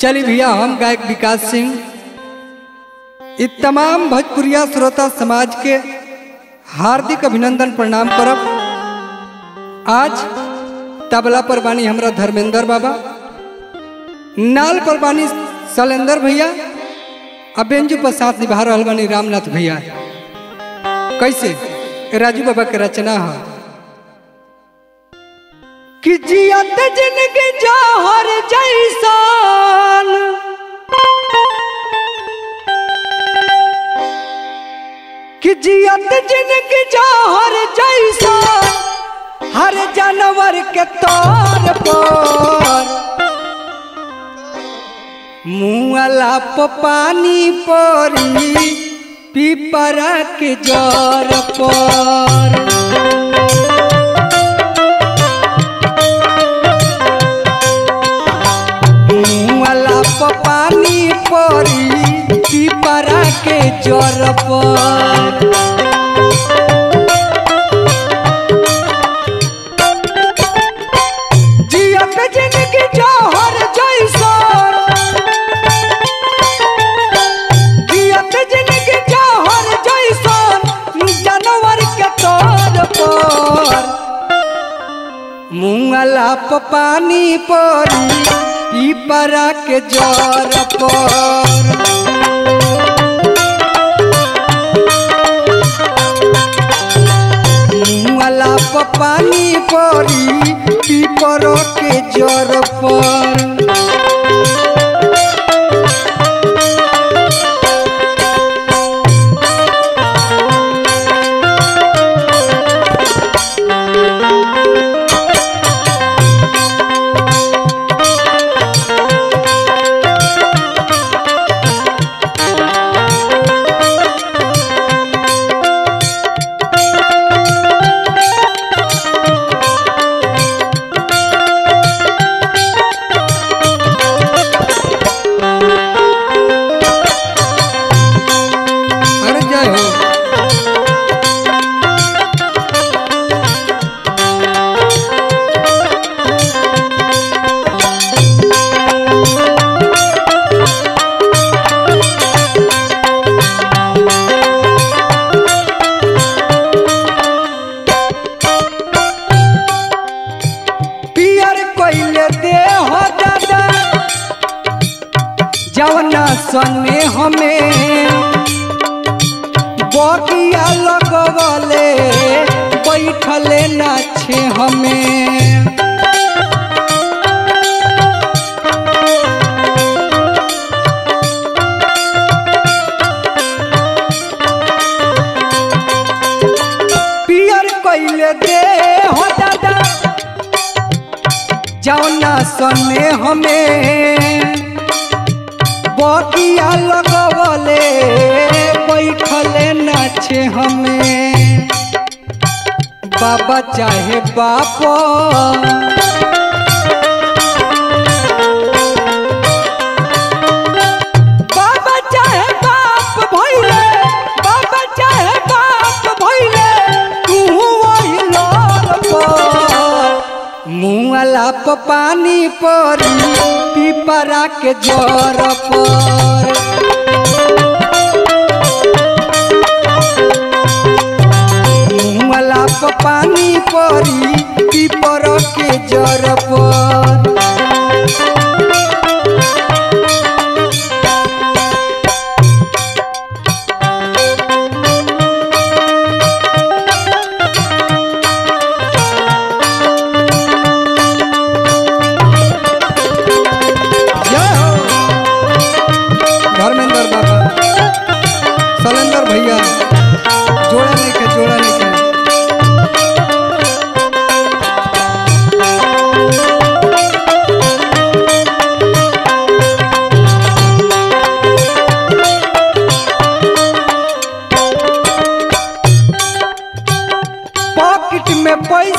चलिए भैया, हम गायक विकास सिंह। इ तमाम भोजपुरिया श्रोता समाज के हार्दिक अभिनंदन प्रणाम करब आज तबला पर बानी हमरा धर्मेंद्र बाबा, नाल पर बानी शैलेंद्र भैया, आ बेंजू पर साथ निभा रहा बानी रामनाथ भैया। कैसे? राजू बाबा के रचना है। कि जियत जिनके जौहर जियत जिनके जौहर जैसान हर जानवर के तौर पर। मुआला पानी परी पीपरा के जर पर। पानी परी पीपरा के जर पर। पर। मुंगला पानी परी पीपरा के जर पर। पानी परी पीपर के जर पर। जवना सन हमें। बगिया लगवले बैठले नाचे हमें। जौना सने हमें। बगिया लगवले बैठले नाचे हमें। बाबा चाहे बाप। बाबा चाहे बाप भइले, बाबा चाहे बाप भइले, तू पानी परी। पीपरा के जर पर। पानी परी पीपर के जर पर।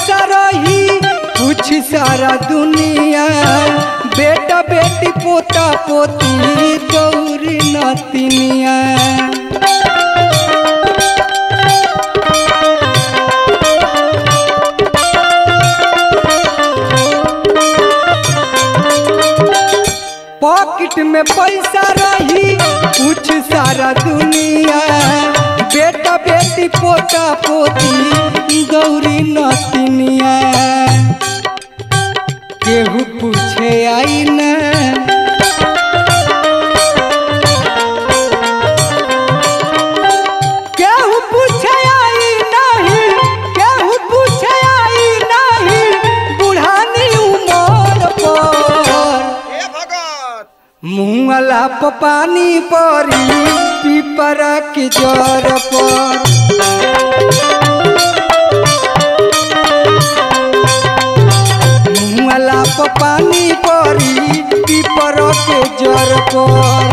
पैसा रही कुछ सारा दुनिया। बेटा बेटी, पोता पोती, गौरी नतिनिया पॉकेट में पैसा रही कुछ सारा दुनिया। बेटा पोता पोती गौरी नतिनिया केहू पूछे आई ना केहू पूछे आई नहीं केहू पूछे आई नहीं बुढ़ानी उमर पर। भगत! पानी परी पीपरा ज़ोर पर। मुँहला प पानी परी पीपर के जर पर।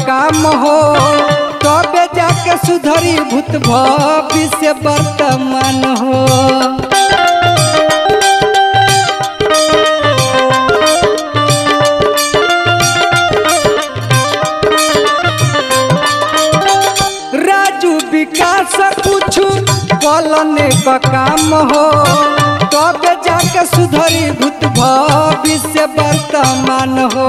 काम हो, तबे जाके सुधरी भूत भविष्य वर्तमान हो। राजू विकास कुछ कलने क काम हो, तबे जाके सुधरी भूत भविष्य वर्तमान हो।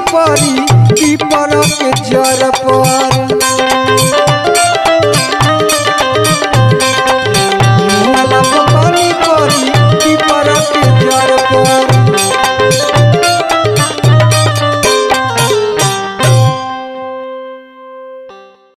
परी पीपल के जर पर।